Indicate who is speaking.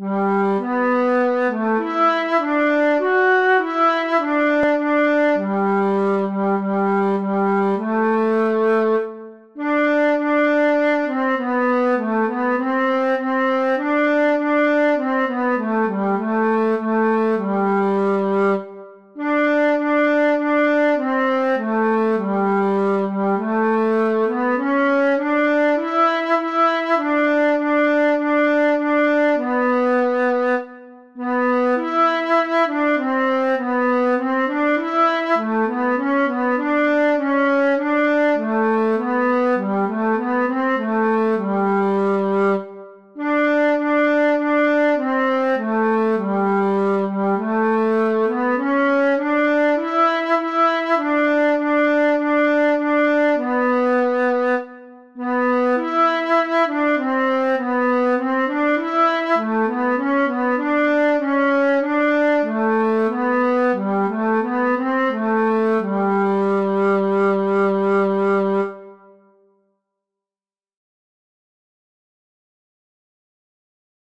Speaker 1: Mm-hmm.